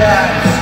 steps